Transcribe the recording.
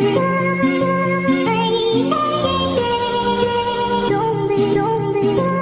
Don't be, don't be,